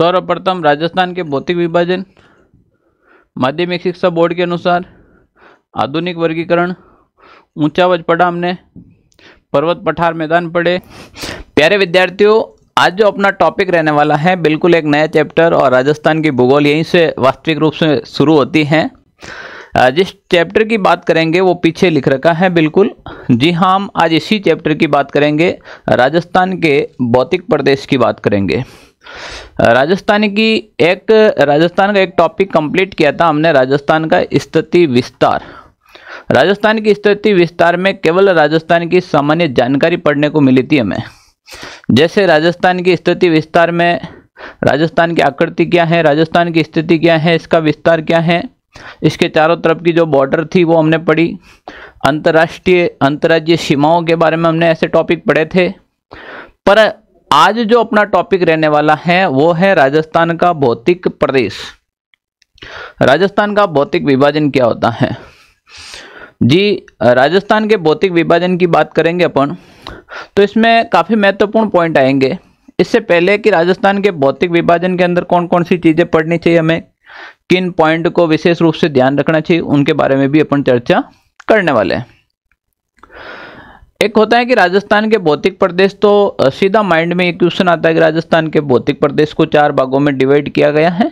सर्वप्रथम राजस्थान के भौतिक विभाजन, माध्यमिक शिक्षा बोर्ड के अनुसार, आधुनिक वर्गीकरण ऊंचावज पढ़ा हमने पर्वत पठार मैदान पढ़े प्यारे विद्यार्थियों, आज जो अपना टॉपिक रहने वाला है, बिल्कुल एक नया चैप्टर और राजस्थान की भूगोल यहीं से वास्तविक रूप से शुरू होती है। जिस चैप्टर की बात करेंगे, वो पीछे लिख रखा है बिल्कुल। जी हाँ हम आज इसी चैप्टर की बात करेंगे, राजस्थान के भौतिक प्रदेश की बात करेंगे। राजस्थान की एक, राजस्थान का एक टॉपिक कंप्लीट किया था हमने, राजस्थान का स्थिति विस्तार। राजस्थान की स्थिति विस्तार में केवल राजस्थान की सामान्य जानकारी पढ़ने को मिली थी हमें। जैसे राजस्थान की स्थिति विस्तार में, राजस्थान की आकृति क्या है, राजस्थान की स्थिति क्या है, इसका विस्तार क्या है, इसके चारों तरफ़ की जो बॉर्डर थी वो हमने पढ़ी। अंतर्राष्ट्रीय, अंतर्राज्यीय सीमाओं के बारे में हमने ऐसे टॉपिक पढ़े थे। पर आज जो अपना टॉपिक रहने वाला है, वो है राजस्थान का भौतिक प्रदेश। राजस्थान का भौतिक विभाजन क्या होता है? जी, राजस्थान के भौतिक विभाजन की बात करेंगे अपन तो इसमें काफ़ी महत्वपूर्ण पॉइंट आएँगे। इससे पहले कि राजस्थान के भौतिक विभाजन के अंदर कौन कौन सी चीज़ें पढ़नी चाहिए हमें, किन पॉइंट को विशेष रूप से ध्यान रखना चाहिए, उनके बारे में भी अपन चर्चा करने वाले हैं। एक होता है कि राजस्थान के भौतिक प्रदेश तो सीधा माइंड में एक क्वेश्चन आता है कि राजस्थान के भौतिक प्रदेश को चार भागों में डिवाइड किया गया है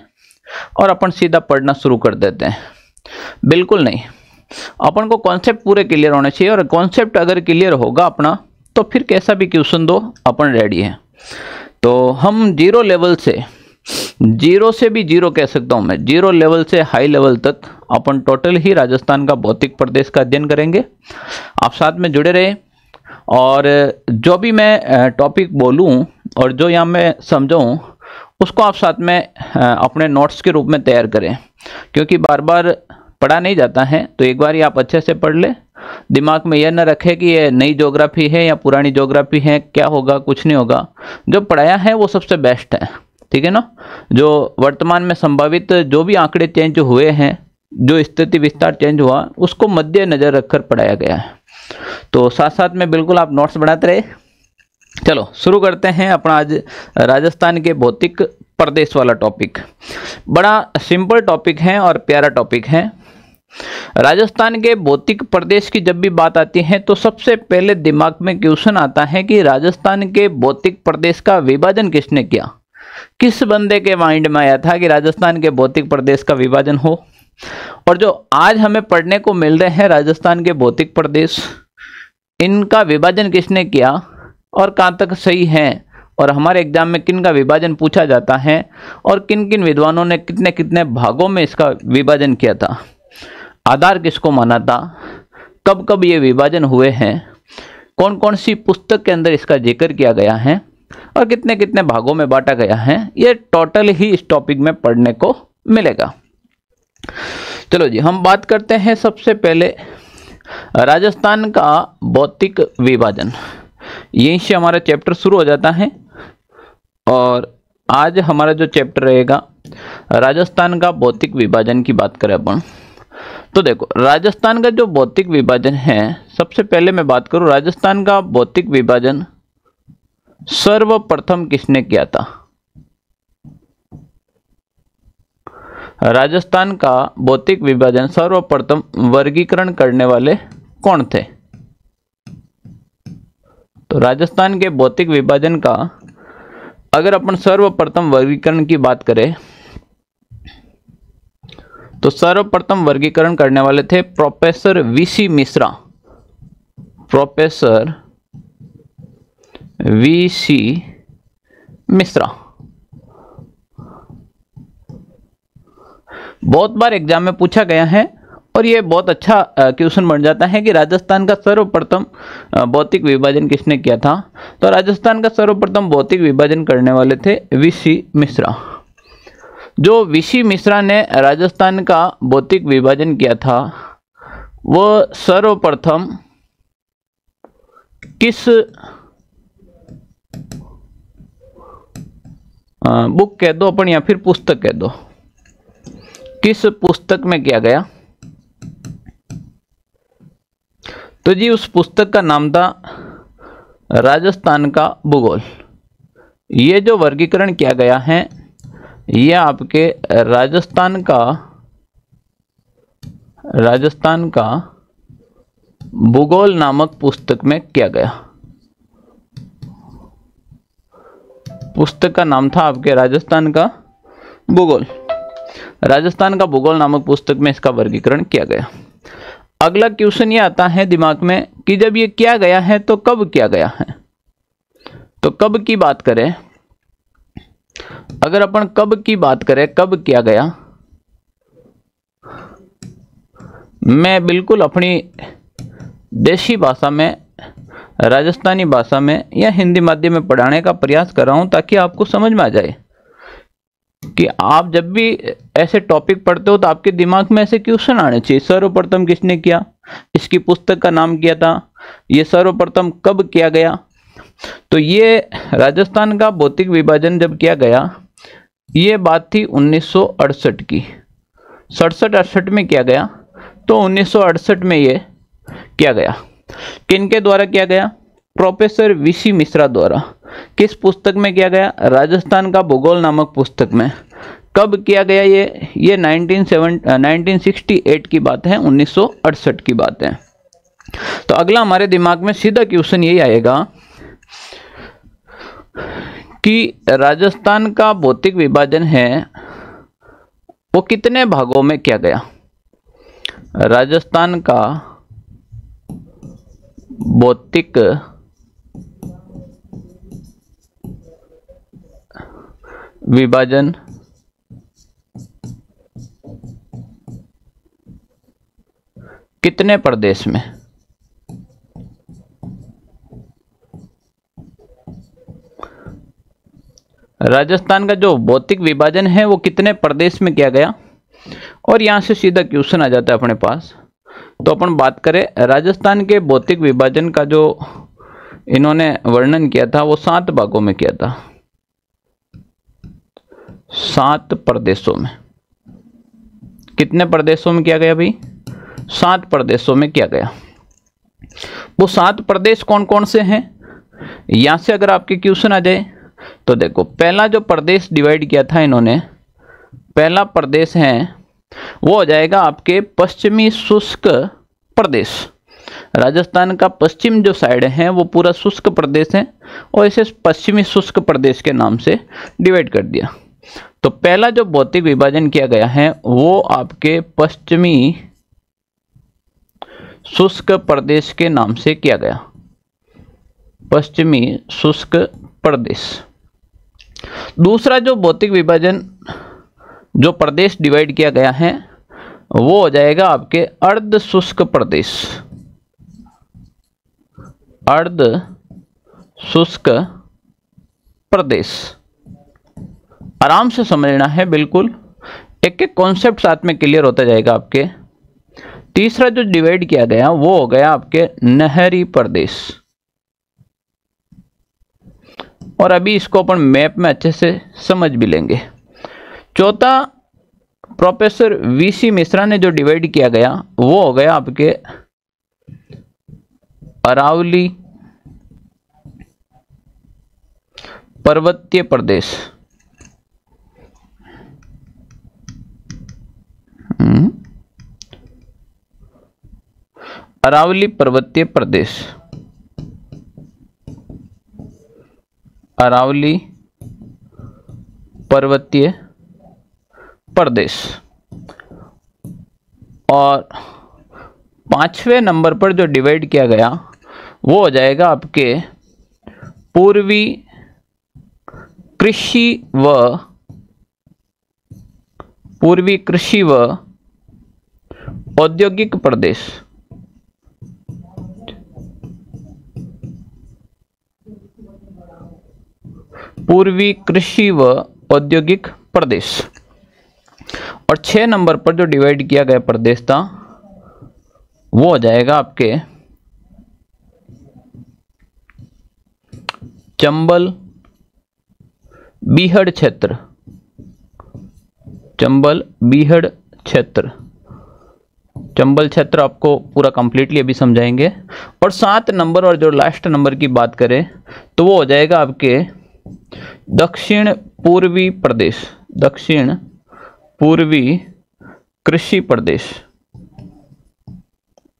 और अपन सीधा पढ़ना शुरू कर देते हैं। बिल्कुल नहीं। अपन को कॉन्सेप्ट पूरे क्लियर होने चाहिए और कॉन्सेप्ट अगर क्लियर होगा अपना तो फिर कैसा भी क्वेश्चन दो, अपन रेडी है। तो हम ज़ीरो लेवल से ज़ीरो से भी ज़ीरो कह सकता हूँ मैं। ज़ीरो लेवल से हाई लेवल तक अपन टोटल ही राजस्थान का भौतिक प्रदेश का अध्ययन करेंगे। आप साथ में जुड़े रहे। और जो भी मैं टॉपिक बोलूँ और जो यहाँ मैं समझाऊँ, उसको आप साथ में अपने नोट्स के रूप में तैयार करें। क्योंकि बार बार पढ़ा नहीं जाता है तो एक बार ही आप अच्छे से पढ़ लें। दिमाग में यह न रखे कि ये नई जोग्राफी है या पुरानी जोग्राफी है, क्या होगा, कुछ नहीं होगा। जो पढ़ाया है, वो सबसे बेस्ट है, ठीक है ना? जो वर्तमान में संभावित जो भी आंकड़े चेंज हुए हैं, जो स्थिति विस्तार चेंज हुआ, उसको मद्देनजर रखकर पढ़ाया गया है। तो साथ साथ में बिल्कुल आप नोट्स बनाते रहे। चलो, शुरू करते हैं अपना आज राजस्थान के भौतिक प्रदेश वाला टॉपिक बड़ा सिंपल टॉपिक है और प्यारा टॉपिक है। राजस्थान के भौतिक प्रदेश की जब भी बात आती है तो सबसे पहले दिमाग में क्वेश्चन आता है कि राजस्थान के भौतिक प्रदेश का विभाजन किसने किया? किस बंदे के माइंड में आया था कि राजस्थान के भौतिक प्रदेश का विभाजन हो? और जो आज हमें पढ़ने को मिल रहे हैं राजस्थान के भौतिक प्रदेश, इनका विभाजन किसने किया और कहाँ तक सही है? और हमारे एग्ज़ाम में किन का विभाजन पूछा जाता है और किन किन विद्वानों ने कितने कितने भागों में इसका विभाजन किया था? आधार किसको माना था? कब कब ये विभाजन हुए हैं? कौन कौन सी पुस्तक के अंदर इसका ज़िक्र किया गया है? और कितने कितने भागों में बांटा गया है? ये टोटल ही इस टॉपिक में पढ़ने को मिलेगा। चलो जी, हम बात करते हैं सबसे पहले राजस्थान का भौतिक विभाजन। यहीं से हमारा चैप्टर शुरू हो जाता है और आज हमारा जो चैप्टर रहेगा, राजस्थान का भौतिक विभाजन की बात करें अपन। तो देखो, राजस्थान का जो भौतिक विभाजन है, सबसे पहले मैं बात करूँ, राजस्थान का भौतिक विभाजन सर्वप्रथम किसने किया था? राजस्थान का भौतिक विभाजन सर्वप्रथम वर्गीकरण करने वाले कौन थे? तो राजस्थान के भौतिक विभाजन का अगर अपन सर्वप्रथम वर्गीकरण की बात करें तो सर्वप्रथम वर्गीकरण करने वाले थे professor VC Mishra. Professor VC Mishra. बहुत बार एग्ज़ाम में पूछा गया है और ये बहुत अच्छा क्वेश्चन बन जाता है कि राजस्थान का सर्वप्रथम भौतिक विभाजन किसने किया था? तो राजस्थान का सर्वप्रथम भौतिक विभाजन करने वाले थे वीसी मिश्रा। जो विशी मिश्रा ने राजस्थान का भौतिक विभाजन किया था, वो सर्वप्रथम किस बुक कह दो अपन या फिर पुस्तक कह दो? किस पुस्तक में किया गया? तो जी, उस पुस्तक का नाम था राजस्थान का भूगोल। ये जो वर्गीकरण किया गया है, ये आपके राजस्थान का राजस्थान का भूगोल नामक पुस्तक में किया गया। पुस्तक का नाम था आपके राजस्थान का भूगोल। राजस्थान का भूगोल नामक पुस्तक में इसका वर्गीकरण किया गया। अगला क्वेश्चन ये आता है दिमाग में कि जब ये किया गया है तो कब किया गया है? तो कब की बात करें, अगर अपन कब की बात करें, कब किया गया? मैं बिल्कुल अपनी देशी भाषा में, राजस्थानी भाषा में या हिंदी माध्यम में पढ़ाने का प्रयास कर रहा हूँ ताकि आपको समझ में आ जाए। कि आप जब भी ऐसे टॉपिक पढ़ते हो तो आपके दिमाग में ऐसे क्वेश्चन आने चाहिए? सर्वप्रथम किसने किया? इसकी पुस्तक का नाम किया था? ये सर्वप्रथम कब किया गया? तो ये राजस्थान का भौतिक विभाजन जब किया गया, ये बात थी उन्नीस सौ अड़सठ की। सड़सठ अड़सठ में किया गया तो उन्नीस सौ अड़सठ में ये किया गया। किनके द्वारा किया गया? प्रोफेसर वीसी मिश्रा द्वारा। किस पुस्तक में किया गया? राजस्थान का भूगोल नामक पुस्तक में। कब किया गया ये? ये 1968 की बात है 1968 की बात है। तो अगला हमारे दिमाग में सीधा क्वेश्चन यही आएगा कि राजस्थान का भौतिक विभाजन है, वो कितने भागों में किया गया? राजस्थान का भौतिक विभाजन। कितने प्रदेश में? राजस्थान का जो भौतिक विभाजन है, वो कितने प्रदेश में किया गया? और यहाँ से सीधा क्वेश्चन आ जाता है अपने पास। तो अपन बात करें, राजस्थान के भौतिक विभाजन का जो इन्होंने वर्णन किया था, वो सात भागों में किया था। सात प्रदेशों में। कितने प्रदेशों में किया गया भाई सात प्रदेशों में किया गया। वो सात प्रदेश कौन कौन से हैं? यहाँ से अगर आपके क्वेश्चन आ जाए तो देखो, पहला जो प्रदेश डिवाइड किया था इन्होंने, पहला प्रदेश है, वो हो जाएगा आपके पश्चिमी शुष्क प्रदेश। राजस्थान का पश्चिम जो साइड है, वो पूरा शुष्क प्रदेश है, और इसे पश्चिमी शुष्क प्रदेश के नाम से डिवाइड कर दिया। तो पहला जो भौतिक विभाजन किया गया है, वो आपके पश्चिमी शुष्क प्रदेश के नाम से किया गया। पश्चिमी शुष्क प्रदेश। दूसरा जो भौतिक विभाजन, जो प्रदेश डिवाइड किया गया है, वो हो जाएगा आपके अर्ध शुष्क प्रदेश। अर्ध शुष्क प्रदेश। आराम से समझना है, बिल्कुल। एक एक कॉन्सेप्ट साथ में क्लियर होता जाएगा आपके। तीसरा जो डिवाइड किया गया, वो हो गया आपके नहरी प्रदेश। और अभी इसको अपन मैप में अच्छे से समझ भी लेंगे। चौथा प्रोफेसर वीसी मिश्रा ने जो डिवाइड किया गया, वो हो गया आपके अरावली पर्वतीय प्रदेश। अरावली पर्वतीय प्रदेश। अरावली पर्वतीय प्रदेश। और पाँचवें नंबर पर जो डिवाइड किया गया, वो हो जाएगा आपके पूर्वी कृषि व पूर्वी कृषि व औद्योगिक प्रदेश। पूर्वी कृषि व औद्योगिक प्रदेश। और छह नंबर पर जो डिवाइड किया गया प्रदेश था, वो हो जाएगा आपके चंबल बीहड़ क्षेत्र। चंबल बीहड़ क्षेत्र। चंबल क्षेत्र आपको पूरा कंप्लीटली अभी समझाएँगे। और सात नंबर और जो लास्ट नंबर की बात करें तो वो हो जाएगा आपके दक्षिण पूर्वी प्रदेश, दक्षिण पूर्वी कृषि प्रदेश।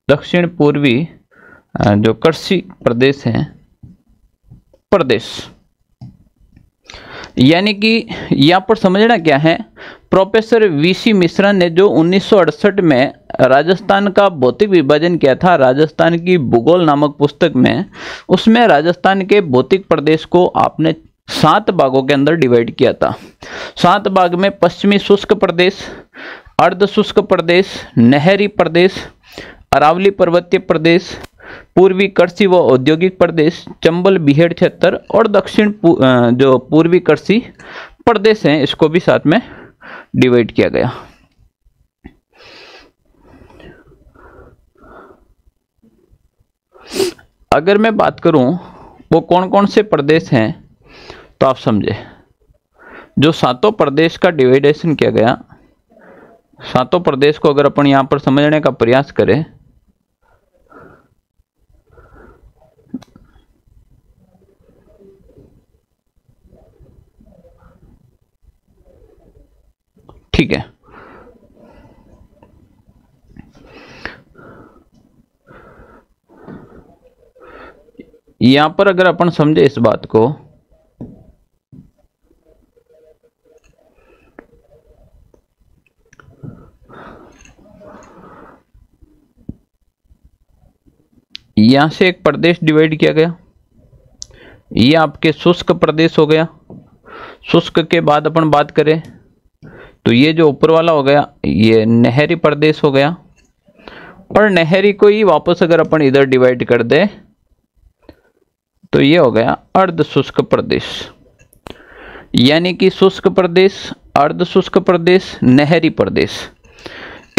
दक्षिण पूर्वी जो कृषि प्रदेश है, प्रदेश। यानी कि यहाँ पर समझना क्या है? प्रोफेसर वीसी मिश्रा ने जो 1968 में राजस्थान का भौतिक विभाजन किया था, राजस्थान की भूगोल नामक पुस्तक में, उसमें राजस्थान के भौतिक प्रदेश को आपने सात भागों के अंदर डिवाइड किया था। सात भाग में पश्चिमी शुष्क प्रदेश, अर्ध शुष्क प्रदेश, नहरी प्रदेश, अरावली पर्वतीय प्रदेश, पूर्वी कृषि व औद्योगिक प्रदेश, चंबल बिहेड़ क्षेत्र और दक्षिण जो पूर्वी कृषि प्रदेश हैं, इसको भी साथ में डिवाइड किया गया। अगर मैं बात करूँ, वो कौन कौन से प्रदेश हैं तो आप समझे। जो सातों प्रदेश का डिवाइडेशन किया गया, सातों प्रदेश को अगर अपन यहाँ पर समझने का प्रयास करें ठीक है। यहाँ पर अगर अपन समझे इस बात को, यहाँ से एक प्रदेश डिवाइड किया गया। ये आपके शुष्क प्रदेश हो गया। शुष्क के बाद अपन बात करें। तो ये जो ऊपर वाला हो गया, ये नहरी प्रदेश हो गया। और नहरी को ही वापस अगर अपन इधर डिवाइड कर दे तो ये हो गया अर्ध शुष्क प्रदेश यानी कि शुष्क प्रदेश अर्ध शुष्क प्रदेश नहरी प्रदेश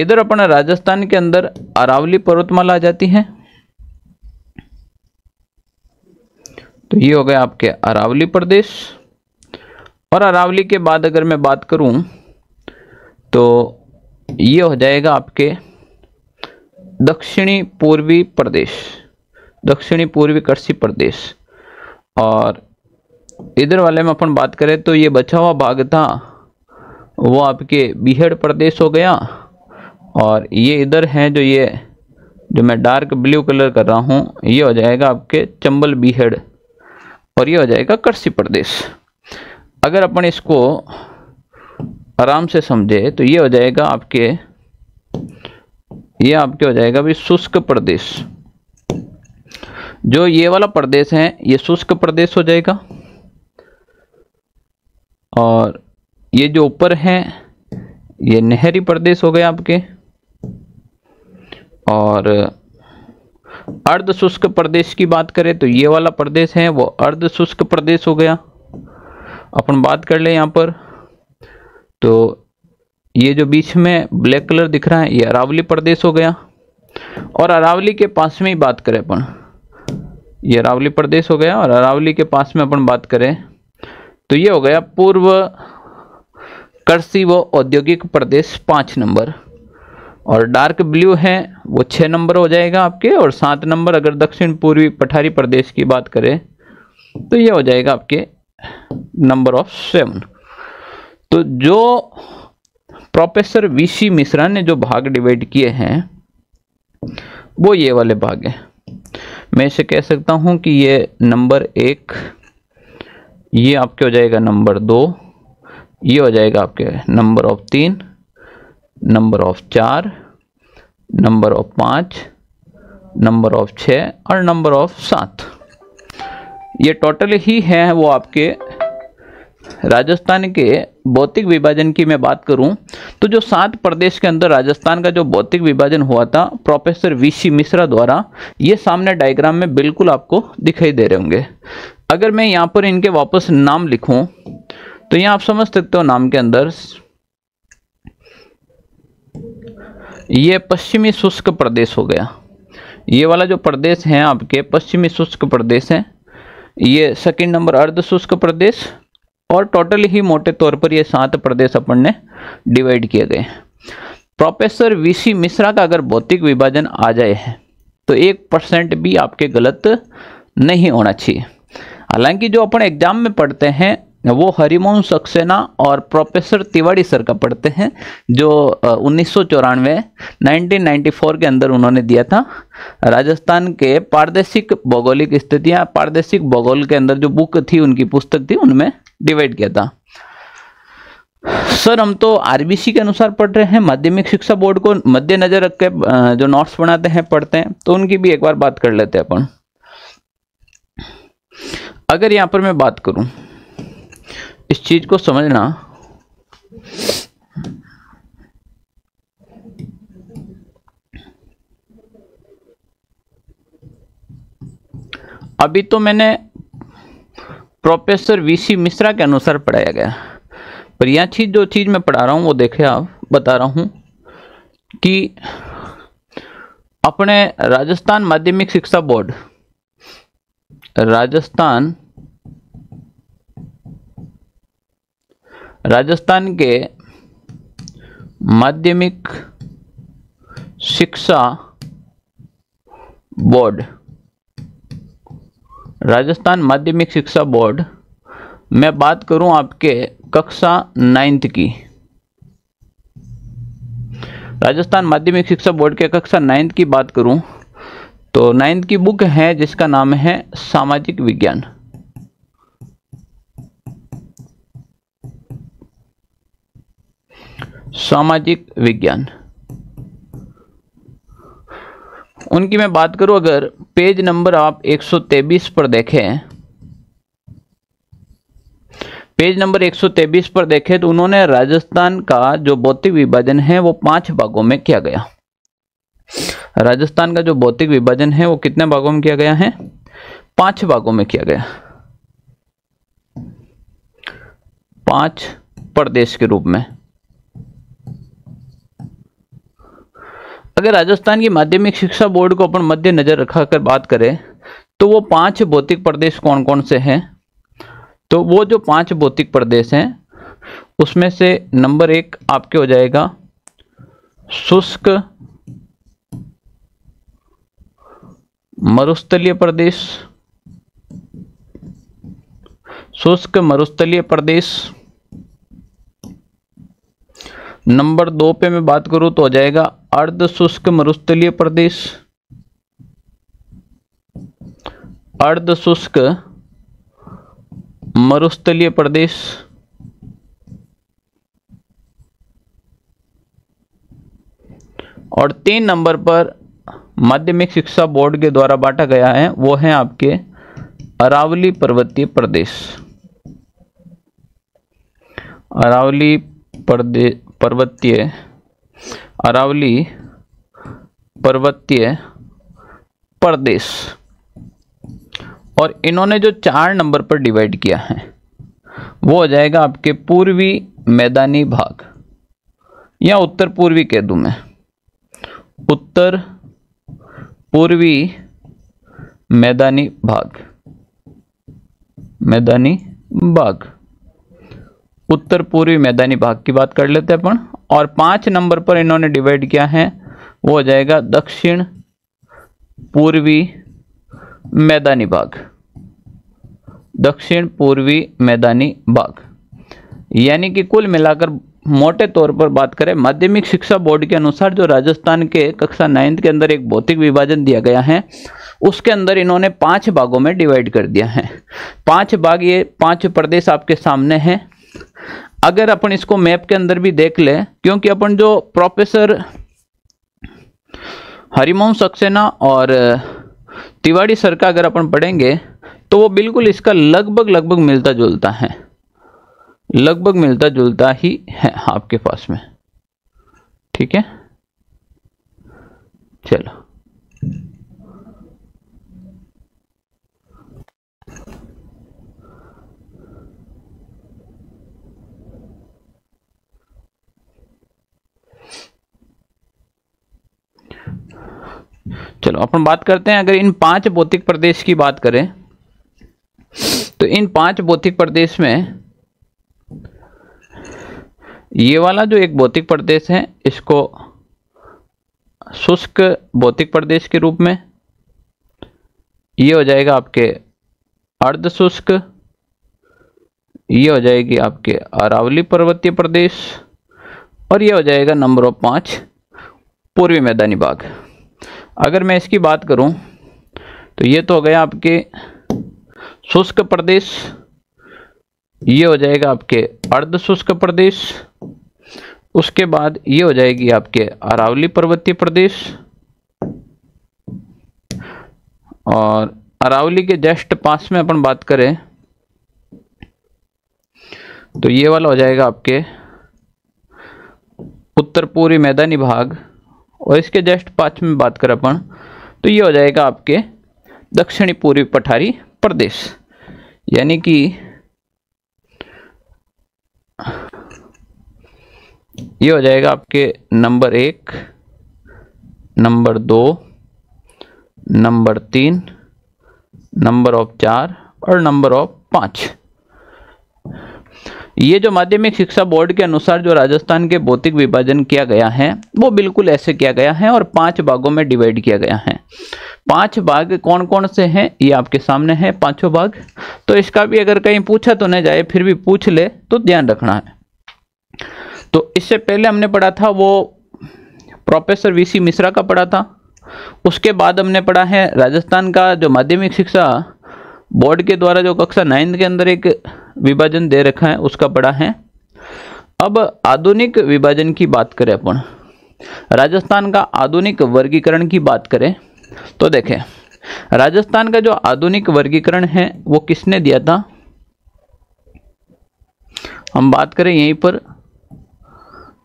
इधर अपन राजस्थान के अंदर अरावली पर्वतमाला आ जाती है। तो ये हो गया आपके अरावली प्रदेश और अरावली के बाद अगर मैं बात करूँ तो ये हो जाएगा आपके दक्षिणी पूर्वी प्रदेश, दक्षिणी पूर्वी कृषि प्रदेश। और इधर वाले में अपन बात करें तो ये बचा हुआ भाग था, वो आपके बिहड़ प्रदेश हो गया। और ये इधर है जो ये, जो मैं डार्क ब्लू कलर कर रहा हूँ, ये हो जाएगा आपके चंबल बिहड़, और ये हो जाएगा कृषि प्रदेश। अगर अपन इसको आराम से समझे तो ये हो जाएगा आपके, ये आपके हो जाएगा भी शुष्क प्रदेश। जो ये वाला प्रदेश है, ये शुष्क प्रदेश हो जाएगा। और ये जो ऊपर है, ये नहरी प्रदेश हो गया आपके। और अर्ध शुष्क प्रदेश की बात करें तो ये वाला प्रदेश है, वो अर्ध शुष्क प्रदेश हो गया। अपन बात कर ले यहाँ पर। तो ये जो बीच में ब्लैक कलर दिख रहा है, ये अरावली प्रदेश हो गया। और अरावली के पास में ही बात करें अपन। ये अरावली प्रदेश हो गया और अरावली के पास में अपन बात करें तो ये हो गया पूर्व कृषि व औद्योगिक प्रदेश पाँच नंबर। और डार्क ब्लू है, वो छः नंबर हो जाएगा आपके, और सात नंबर अगर दक्षिण पूर्वी पठारी प्रदेश की बात करें तो ये हो जाएगा आपके नंबर ऑफ़ सेवन। तो जो प्रोफेसर वीसी मिश्रा ने जो भाग डिवाइड किए हैं, वो ये वाले भाग हैं। मैं इसे कह सकता हूँ कि ये नंबर एक, ये आपके हो जाएगा नंबर दो, ये हो जाएगा आपके नंबर ऑफ़ तीन, नंबर ऑफ़ चार, नंबर ऑफ़ पाँच, नंबर ऑफ़ छ और नंबर ऑफ़ सात। ये टोटल ही है वो आपके राजस्थान के भौतिक विभाजन की मैं बात करूँ तो जो सात प्रदेश के अंदर राजस्थान का जो भौतिक विभाजन हुआ था, प्रोफेसर वीसी मिश्रा द्वारा, ये सामने डायग्राम में बिल्कुल आपको दिखाई दे रहे होंगे। अगर मैं यहाँ पर इनके वापस नाम लिखूं तो यहाँ आप समझ सकते हो नाम के अंदर। ये पश्चिमी शुष्क प्रदेश हो गया। ये वाला जो प्रदेश है आपके, पश्चिमी शुष्क प्रदेश है। ये सेकंड नंबर अर्ध शुष्क प्रदेश और टोटल ही मोटे तौर पर ये सात प्रदेश अपन ने डिवाइड किए गए प्रोफेसर वीसी मिश्रा का अगर भौतिक विभाजन आ जाए तो एक परसेंट भी आपके गलत नहीं होना चाहिए। हालाँकि जो अपन एग्ज़ाम में पढ़ते हैं, वो हरिमोहन सक्सेना और प्रोफेसर तिवारी सर का पढ़ते हैं, जो उन्नीस सौ के अंदर उन्होंने दिया था। राजस्थान के पारदेशिक भौगोलिक स्थितियाँ पारदेशिक भूगोल के अंदर जो बुक थी, उनकी पुस्तक थी, उनमें डिवाइड किया था। सर, हम तो आरबीसी के अनुसार पढ़ रहे हैं, माध्यमिक शिक्षा बोर्ड को मद्देनजर रख के जो नोट्स बनाते हैं, पढ़ते हैं तो उनकी भी एक बार बात कर लेते हैं अपन। अगर यहाँ पर मैं बात करूँ, इस चीज़ को समझना, अभी तो मैंने प्रोफेसर वीसी मिश्रा के अनुसार पढ़ाया गया। पर यह चीज़ जो चीज़ मैं पढ़ा रहा हूँ, वो देखे आप, बता रहा हूँ कि अपने राजस्थान माध्यमिक शिक्षा बोर्ड, राजस्थान राजस्थान के माध्यमिक शिक्षा बोर्ड राजस्थान माध्यमिक शिक्षा बोर्ड, मैं बात करूँ आपके कक्षा नाइन्थ की। राजस्थान माध्यमिक शिक्षा बोर्ड के कक्षा नाइन्थ की बात करूँ तो नाइन्थ की बुक है जिसका नाम है सामाजिक विज्ञान। सामाजिक विज्ञान। उनकी मैं बात करूँ, अगर पेज नंबर आप 123 पर देखें, पेज नंबर 123 पर देखें तो उन्होंने राजस्थान का जो भौतिक विभाजन है, वो पाँच भागों में किया गया। राजस्थान का जो भौतिक विभाजन है, वो कितने भागों में किया गया है? पाँच भागों में किया गया। पाँच प्रदेश के रूप में। अगर राजस्थान की माध्यमिक शिक्षा बोर्ड को अपन मध्य नज़र रखा कर बात करें तो वो पाँच भौतिक प्रदेश कौन कौन से हैं? तो वो जो पाँच भौतिक प्रदेश हैं, उसमें से नंबर एक आपके हो जाएगा, शुष्क, मरुस्थलीय प्रदेश, शुष्क मरुस्थलीय प्रदेश नंबर दो पे मैं बात करूँ तो हो जाएगा अर्ध शुष्क मरुस्थलीय प्रदेश। अर्ध शुष्क मरुस्थलीय प्रदेश। और तीन नंबर पर माध्यमिक शिक्षा बोर्ड के द्वारा बांटा गया है, वो है आपके अरावली पर्वतीय प्रदेश। अरावली पर्वतीय, अरावली पर्वतीय प्रदेश। और इन्होंने जो चार नंबर पर डिवाइड किया है, वो हो जाएगा आपके पूर्वी मैदानी भाग, या उत्तर पूर्वी कह दूँ मैं। उत्तर पूर्वी मैदानी भाग मैदानी भाग। उत्तर पूर्वी मैदानी भाग की बात कर लेते हैं अपन। और पाँच नंबर पर इन्होंने डिवाइड किया है, वो हो जाएगा दक्षिण पूर्वी मैदानी भाग। दक्षिण पूर्वी मैदानी भाग। यानी कि कुल मिलाकर मोटे तौर पर बात करें, माध्यमिक शिक्षा बोर्ड के अनुसार जो राजस्थान के कक्षा नाइन्थ के अंदर एक भौतिक विभाजन दिया गया है, उसके अंदर इन्होंने पाँच भागों में डिवाइड कर दिया है। पाँच भाग ये पाँच प्रदेश आपके सामने हैं अगर अपन इसको मैप के अंदर भी देख ले, क्योंकि अपन जो प्रोफेसर हरिमोहन सक्सेना और तिवाड़ी सर का अगर अपन पढ़ेंगे तो वो बिल्कुल इसका लगभग लगभग मिलता जुलता है। लगभग मिलता जुलता ही है आपके पास में। ठीक है? चलो। चलो, अपन बात करते हैं, अगर इन पाँच भौतिक प्रदेश की बात करें तो इन पाँच भौतिक प्रदेश में ये वाला जो एक भौतिक प्रदेश है, इसको शुष्क भौतिक प्रदेश के रूप में, ये हो जाएगा आपके अर्ध शुष्क ये हो जाएगी आपके अरावली पर्वतीय प्रदेश, और ये हो जाएगा नंबर ऑफ़ पाँच पूर्वी मैदानी भाग। अगर मैं इसकी बात करूँ तो ये तो हो गया आपके शुष्क प्रदेश, ये हो जाएगा आपके अर्ध शुष्क प्रदेश, उसके बाद ये हो जाएगी आपके अरावली पर्वतीय प्रदेश, और अरावली के जस्ट पास में अपन बात करें तो ये वाला हो जाएगा आपके उत्तर पूर्वी मैदानी भाग और इसके जस्ट पाँच में बात करें अपन तो ये हो जाएगा आपके दक्षिणी पूर्वी पठारी प्रदेश। यानी कि ये हो जाएगा आपके नंबर एक, नंबर दो, नंबर तीन, नंबर ऑफ़ चार और नंबर ऑफ़ पाँच। ये जो माध्यमिक शिक्षा बोर्ड के अनुसार जो राजस्थान के भौतिक विभाजन किया गया है, वो बिल्कुल ऐसे किया गया है और पाँच भागों में डिवाइड किया गया है। पाँच भाग कौन कौन से हैं, ये आपके सामने है, पाँचों भाग। तो इसका भी अगर कहीं पूछा तो न जाए, फिर भी पूछ ले तो ध्यान रखना है। तो इससे पहले हमने पढ़ा था, वो प्रोफेसर वीसी मिश्रा का पढ़ा था। उसके बाद हमने पढ़ा है, राजस्थान का जो माध्यमिक शिक्षा बोर्ड के द्वारा जो कक्षा नाइन्थ के अंदर एक विभाजन दे रखा है, उसका पढ़ा है। अब आधुनिक विभाजन की बात करें अपन। राजस्थान का आधुनिक वर्गीकरण की बात करें तो देखें, राजस्थान का जो आधुनिक वर्गीकरण है, वो किसने दिया था? हम बात करें यहीं पर।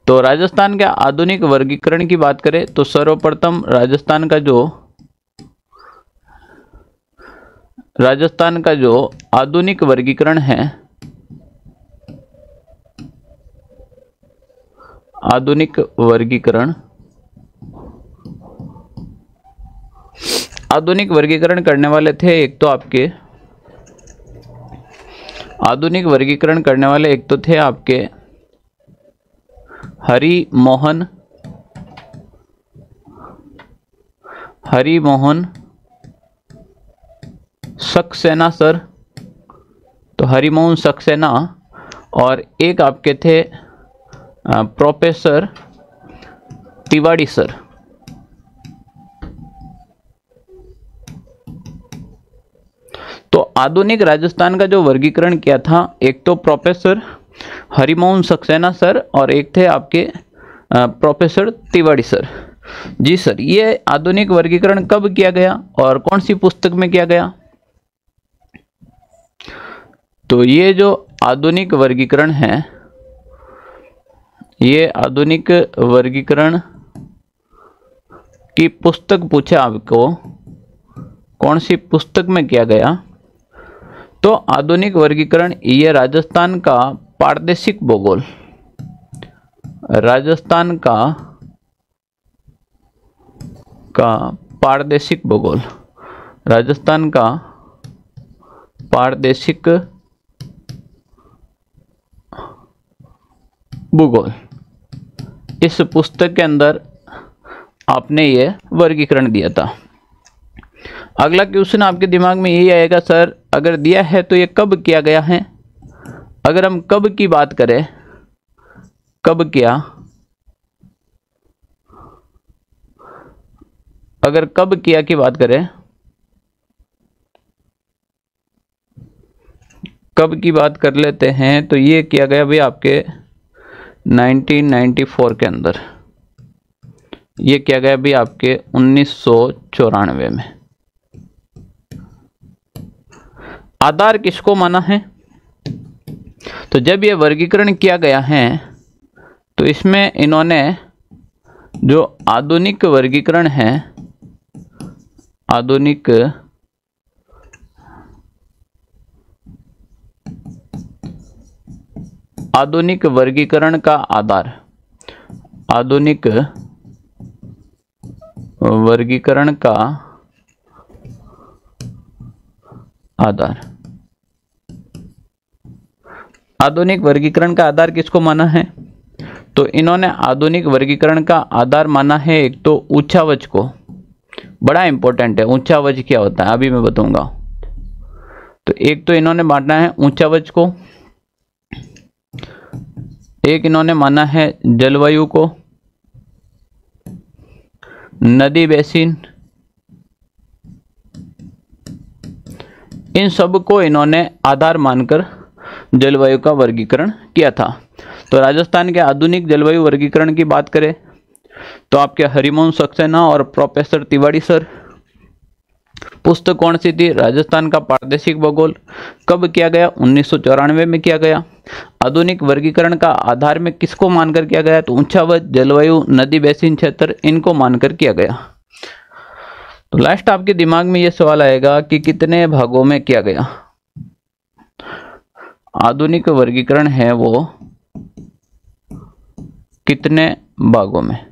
तो राजस्थान के आधुनिक वर्गीकरण की बात करें तो सर्वप्रथम राजस्थान का जो, राजस्थान का जो आधुनिक वर्गीकरण है आधुनिक वर्गीकरण। आधुनिक वर्गीकरण करने वाले थे एक तो आपके। आधुनिक वर्गीकरण करने वाले एक तो थे आपके हरि मोहन हरि मोहन सक्सेना सर। तो हरिमोहन सक्सेना और एक आपके थे प्रोफेसर तिवाड़ी सर तो आधुनिक राजस्थान का जो वर्गीकरण किया था, एक तो प्रोफेसर हरिमोहन सक्सेना सर और एक थे आपके professor Tiwari sir ji sir ये आधुनिक वर्गीकरण कब किया गया और कौन सी पुस्तक में किया गया? तो ये जो आधुनिक वर्गीकरण है ये आधुनिक वर्गीकरण की पुस्तक पूछे आपको। कौन सी पुस्तक में किया गया? तो आधुनिक वर्गीकरण, ये राजस्थान का पारदेशिक भूगोल। राजस्थान का का पारदेशिक भूगोल। राजस्थान का पारदेशिक भूगोल। इस पुस्तक के अंदर आपने ये वर्गीकरण दिया था। अगला क्वेश्चन आपके दिमाग में यही आएगा, सर, अगर दिया है तो ये कब किया गया है? अगर हम कब की बात करें, कब किया? अगर कब किया की बात करें, कब की बात कर लेते हैं तो ये किया गया भाई आपके 1994 के अंदर। ये क्या गया अभी आपके उन्नीस सौ चौरानवे में। आधार किसको माना है? तो जब ये वर्गीकरण किया गया है तो इसमें इन्होंने जो आधुनिक वर्गीकरण है, आधुनिक आधुनिक वर्गीकरण का आधार। आधुनिक वर्गीकरण का आधार। आधुनिक वर्गीकरण का आधार किसको माना है? तो इन्होंने आधुनिक वर्गीकरण का आधार माना है एक तो ऊंचावच को। बड़ा इंपॉर्टेंट है ऊंचावच क्या होता है, अभी मैं बताऊँगा। तो एक तो इन्होंने बांटा है ऊंचावच को। एक इन्होंने माना है जलवायु को। नदी बेसिन। इन सबको इन्होंने आधार मानकर जलवायु का वर्गीकरण किया था। तो राजस्थान के आधुनिक जलवायु वर्गीकरण की बात करें तो आपके हरिमोहन सक्सेना और प्रोफेसर तिवाड़ी सर, पुस्तक कौन सी थी? राजस्थान का प्रादेशिक भूगोल कब किया गया? उन्नीस सौ चौरानवे में किया गया। आधुनिक वर्गीकरण का आधार में किसको मानकर किया गया? तो ऊंचावत जलवायु, नदी, बेसिन क्षेत्र, इनको मानकर किया गया। तो लास्ट आपके दिमाग में यह सवाल आएगा कि कितने भागों में किया गया? आधुनिक वर्गीकरण है वो कितने भागों में?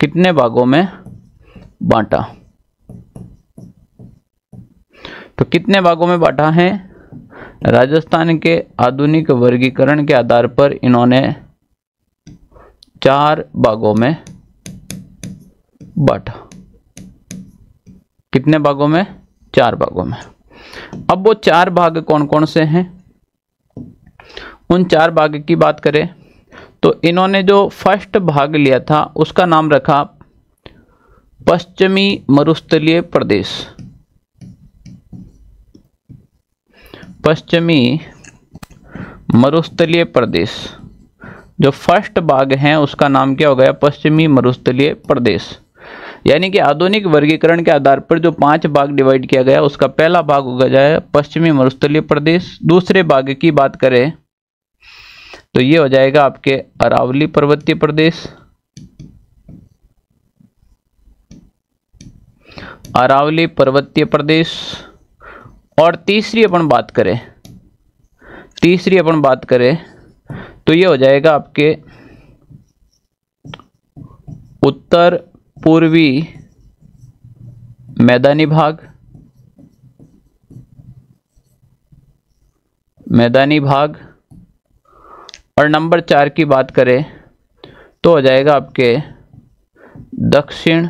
कितने भागों में? बांटा। तो कितने भागों में बांटा है? राजस्थान के आधुनिक वर्गीकरण के आधार पर इन्होंने चार भागों में बांटा। कितने भागों में? चार भागों में। अब वो चार भाग कौन कौन से हैं? उन चार भाग की बात करें तो इन्होंने जो फ़र्स्ट भाग लिया था, उसका नाम रखा पश्चिमी मरुस्थलीय प्रदेश। पश्चिमी मरुस्थलीय प्रदेश। जो फ़र्स्ट भाग है, उसका नाम क्या हो गया? पश्चिमी मरुस्थलीय प्रदेश। यानी कि आधुनिक वर्गीकरण के आधार पर जो पाँच भाग डिवाइड किया गया, उसका पहला भाग हो जाए पश्चिमी मरुस्थलीय प्रदेश। दूसरे भाग की बात करें तो ये हो जाएगा आपके अरावली पर्वतीय प्रदेश। अरावली पर्वतीय प्रदेश। और तीसरी अपन बात करें, तीसरी अपन बात करें तो ये हो जाएगा आपके उत्तर पूर्वी मैदानी भाग। मैदानी भाग। और नंबर चार की बात करें तो हो जाएगा आपके दक्षिण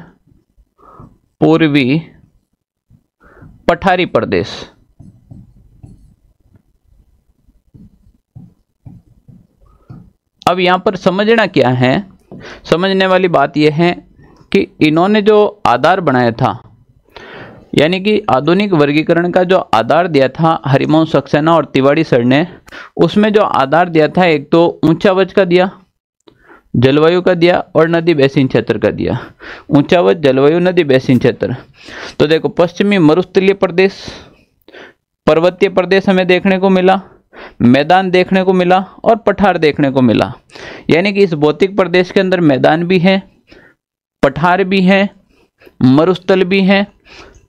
पूर्वी पठारी प्रदेश। अब यहाँ पर समझना क्या है? समझने वाली बात यह है कि इन्होंने जो आधार बनाया था, यानी कि आधुनिक वर्गीकरण का जो आधार दिया था हरिमोहन सक्सेना और तिवाड़ी सर ने, उसमें जो आधार दिया था, एक तो ऊंचावज का दिया, जलवायु का दिया और नदी बेसिन क्षेत्र का दिया। ऊंचावज जलवायु, नदी बेसिन क्षेत्र। तो देखो, पश्चिमी मरुस्थलीय प्रदेश, पर्वतीय प्रदेश हमें देखने को मिला। मैदान देखने को मिला और पठार देखने को मिला। यानी कि इस भौतिक प्रदेश के अंदर मैदान भी है, पठार भी है, मरुस्थल भी है,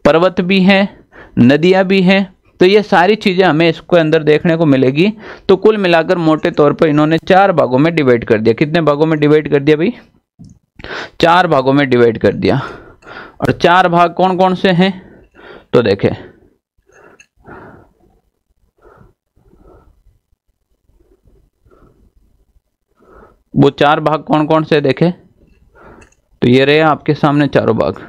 पर्वत भी हैं, नदियाँ भी हैं। तो ये सारी चीज़ें हमें इसके अंदर देखने को मिलेगी। तो कुल मिलाकर मोटे तौर पर इन्होंने चार भागों में डिवाइड कर दिया। कितने भागों में डिवाइड कर दिया भाई? चार भागों में डिवाइड कर दिया। और चार भाग कौन कौन से हैं? तो देखें। वो चार भाग कौन कौन से देखे? तो ये रहे आपके सामने चारों भाग।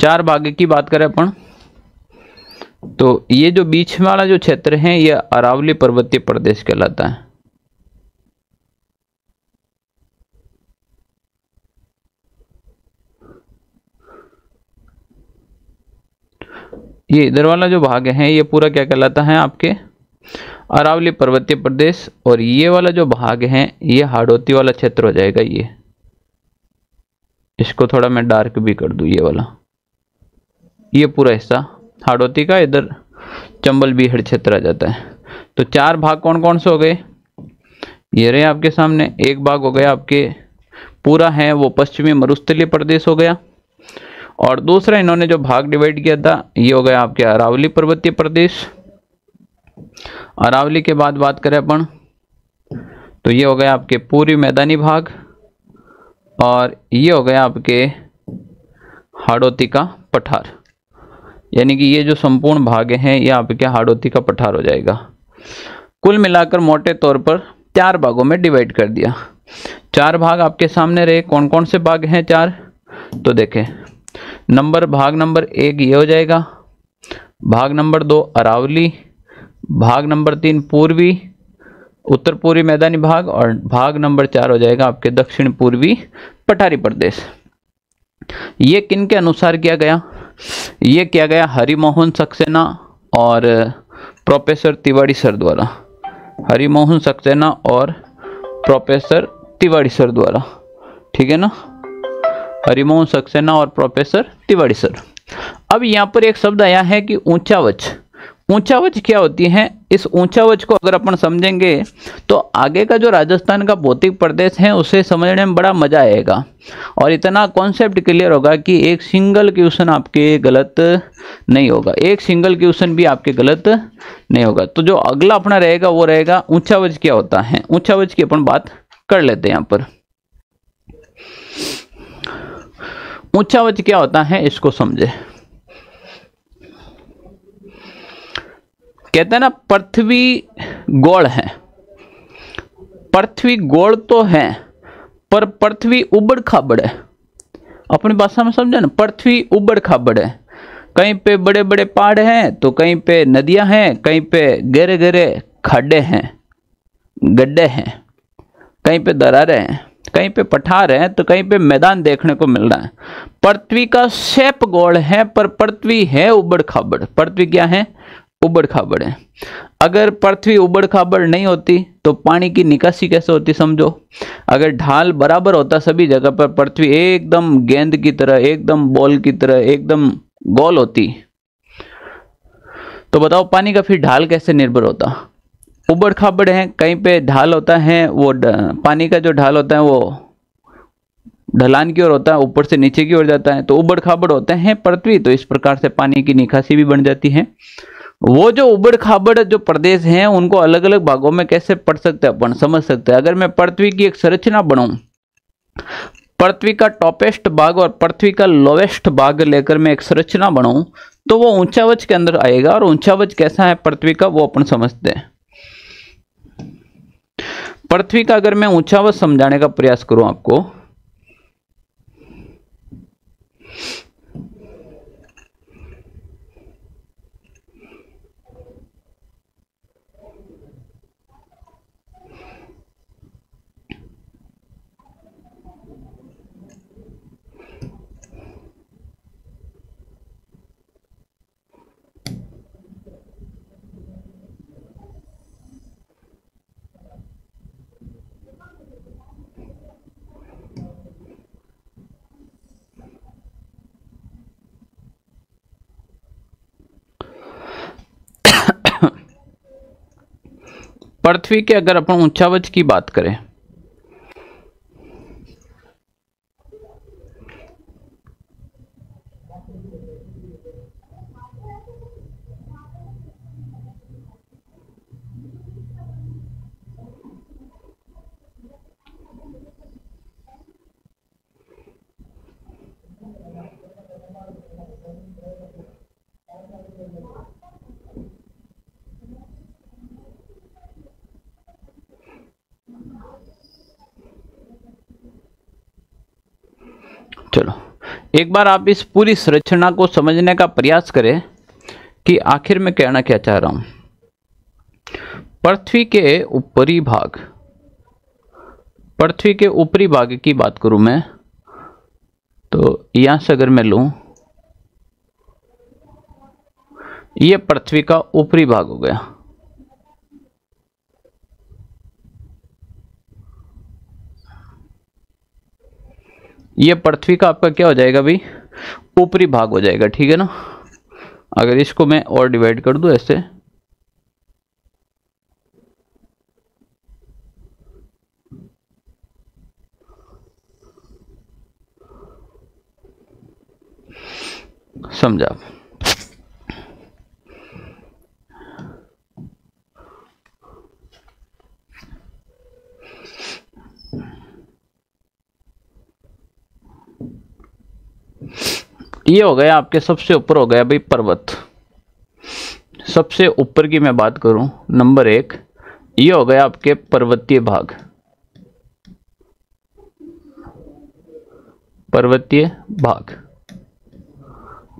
चार भाग की बात करें अपन तो ये जो बीच वाला जो क्षेत्र है, ये अरावली पर्वतीय प्रदेश कहलाता है। ये इधर वाला जो भाग है, ये पूरा क्या कहलाता है आपके? अरावली पर्वतीय प्रदेश और ये वाला जो भाग है, ये हाड़ोती वाला क्षेत्र हो जाएगा ये। इसको थोड़ा मैं डार्क भी कर दूँ ये वाला। ये पूरा हिस्सा हाड़ोती का, इधर चंबल बीहड़ क्षेत्र आ जाता है। तो चार भाग कौन कौन से हो गए? ये रहे आपके सामने, एक भाग हो गया आपके, पूरा है वो पश्चिमी मरुस्थलीय प्रदेश हो गया। और दूसरा इन्होंने जो भाग डिवाइड किया था, ये हो गया आपके अरावली पर्वतीय प्रदेश। अरावली के बाद बात करें अपन तो ये हो गया आपके पूरी मैदानी भाग और ये हो गया आपके हाड़ोती का पठार। यानी कि ये जो संपूर्ण भाग हैं, ये आपके हाड़ोती का पठार हो जाएगा। कुल मिलाकर मोटे तौर पर चार भागों में डिवाइड कर दिया। चार भाग आपके सामने रहे। कौन कौन से भाग हैं चार? तो देखें। नंबर, भाग नंबर एक ये हो जाएगा। भाग नंबर दो, अरावली। भाग नंबर तीन, पूर्वी। उत्तर पूर्वी मैदानी भाग और भाग नंबर चार हो जाएगा आपके दक्षिण पूर्वी पठारी प्रदेश। ये किन के अनुसार किया गया? ये किया गया हरिमोहन सक्सेना और प्रोफेसर तिवारी सर द्वारा। हरिमोहन सक्सेना और प्रोफेसर तिवारी सर द्वारा। ठीक है ना? हरिमोहन सक्सेना और प्रोफेसर तिवारी सर। अब यहाँ पर एक शब्द आया है कि ऊंचावच। ऊंचावच क्या होती है? इस ऊंचावच को अगर अपन समझेंगे तो आगे का जो राजस्थान का भौतिक प्रदेश है, उसे समझने में बड़ा मज़ा आएगा। और इतना कॉन्सेप्ट क्लियर होगा कि एक सिंगल क्वेश्चन आपके गलत नहीं होगा। एक सिंगल क्वेश्चन भी आपके गलत नहीं होगा। तो जो अगला अपना रहेगा, वो रहेगा ऊंचावच क्या होता है? ऊंचावच की अपन बात कर लेते हैं यहाँ पर। ऊंचावच क्या होता है, इसको समझे। कहते हैं ना, पृथ्वी गोल है। पृथ्वी गोल तो है, पर पृथ्वी उबड़ खाबड़ है। अपनी भाषा में समझे ना, पृथ्वी उबड़ खाबड़ है। कहीं पे बड़े बड़े पहाड़ हैं तो कहीं पे नदियाँ हैं, कहीं पे गहरे गहरे खड्डे हैं, गड्ढे हैं, कहीं पे दरारें हैं। कहीं पे पठार है तो कहीं पे मैदान देखने को मिल रहा है। पृथ्वी का शेप गोल है, पर पृथ्वी है उबड़ खाबड़। पृथ्वी क्या है? उबड़ खाबड़ है। अगर पृथ्वी उबड़ खाबड़ नहीं होती तो पानी की निकासी कैसे होती समझो? अगर ढाल बराबर होता सभी जगह पर, पृथ्वी एकदम गेंद की तरह, एकदम बॉल की तरह, एकदम गोल होती। तो बताओ, पानी का फिर ढाल कैसे निर्भर होता? उबड़ खाबड़ है, कहीं पे ढाल होता है, वो पानी का जो ढाल होता है, वो ढलान की ओर होता है, ऊपर से नीचे की ओर जाता है तो उबड़ खाबड़ होते हैं पृथ्वी तो इस प्रकार से पानी की निकासी भी बन जाती है। वो जो उबड़ खाबड़ जो प्रदेश हैं, उनको अलग अलग भागों में कैसे पढ़ सकते हैं अपन? समझ सकते हैं। अगर मैं पृथ्वी की एक संरचना बनाऊँ पृथ्वी का टॉपेस्ट भाग और पृथ्वी का लोवेस्ट भाग लेकर मैं एक संरचना बनाऊँ तो वो ऊंचावच के अंदर आएगा, और ऊंचावच कैसा है पृथ्वी का, वो अपन समझते हैं। पृथ्वी का अगर मैं ऊँचा वह समझाने का प्रयास करूँ आपको पृथ्वी के अगर अपन ऊंचावच की बात करें चलो एक बार आप इस पूरी संरचना को समझने का प्रयास करें कि आखिर में कहना क्या चाह रहा हूँ। पृथ्वी के ऊपरी भाग। पृथ्वी के ऊपरी भाग की बात करूँ मैं तो यहाँ से अगर मैं लूँ यह पृथ्वी का ऊपरी भाग हो गया। ये पृथ्वी का आपका क्या हो जाएगा भाई ऊपरी भाग हो जाएगा, ठीक है ना? अगर इसको मैं और डिवाइड कर दूँ ऐसे। समझा ये हो गया आपके सबसे ऊपर हो गया भाई पर्वत। सबसे ऊपर की मैं बात करूँ, नंबर एक, ये हो गया आपके पर्वतीय भाग। पर्वतीय भाग।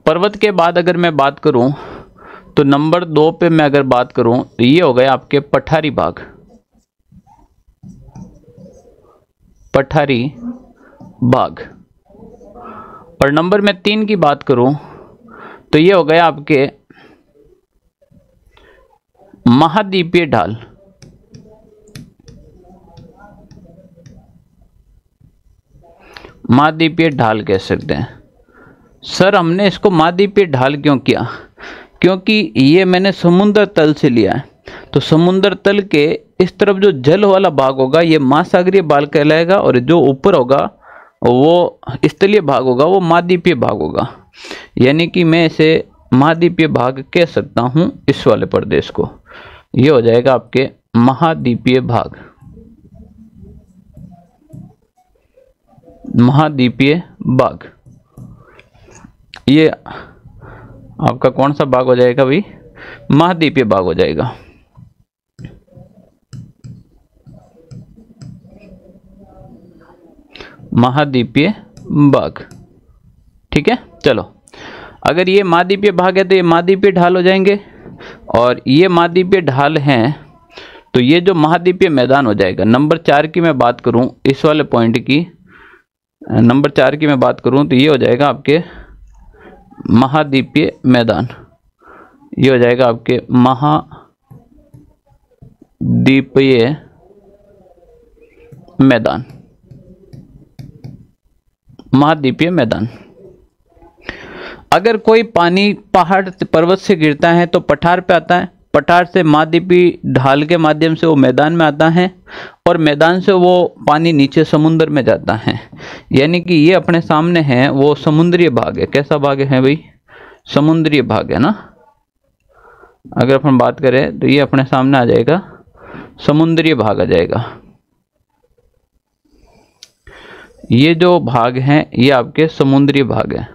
पर्वत के बाद अगर मैं बात करूँ तो नंबर दो पे मैं अगर बात करूँ तो ये हो गए आपके पठारी भाग। पठारी भाग। और नंबर में तीन की बात करूँ तो ये हो गए आपके महाद्वीपीय ढाल। महाद्वीपीय ढाल कह सकते हैं। सर, हमने इसको महाद्वीपीय ढाल क्यों किया? क्योंकि ये मैंने समुद्र तल से लिया है। तो समुद्र तल के इस तरफ़ जो जल वाला भाग होगा, ये महासागरीय बाल कहलाएगा और जो ऊपर होगा वो स्थलीय भाग होगा, वो महाद्वीपीय भाग होगा। यानी कि मैं इसे महाद्वीपीय भाग कह सकता हूँ इस वाले प्रदेश को। ये हो जाएगा आपके महाद्वीपीय भाग। महाद्वीपीय भाग। ये आपका कौन सा भाग हो जाएगा भाई महाद्वीपीय भाग हो जाएगा। महाद्वीपीय भाग ठीक है? चलो। अगर ये महाद्वीपीय भाग है तो ये महाद्वीपीय ढाल हो जाएँगे। और ये महाद्वीपीय ढाल हैं तो ये जो महाद्वीपीय मैदान हो जाएगा। नंबर चार की मैं बात करूँ इस वाले पॉइंट की। नंबर चार की मैं बात करूँ तो ये हो जाएगा आपके महाद्वीपीय मैदान। ये हो जाएगा आपके महाद्वीपीय मैदान। महाद्वीपीय मैदान। अगर कोई पानी पहाड़ पर्वत से गिरता है तो पठार पे आता है। पठार से महाद्वीपी ढाल के माध्यम से वो मैदान में आता है और मैदान से वो पानी नीचे समुद्र में जाता है। यानी कि ये अपने सामने है, वो समुद्रीय भाग है। कैसा भाग है भाई? समुद्रीय भाग है ना? अगर अपन बात करें तो ये अपने सामने आ जाएगा। समुद्रीय भाग आ जाएगा। ये जो भाग हैं, ये आपके समुद्री भाग है।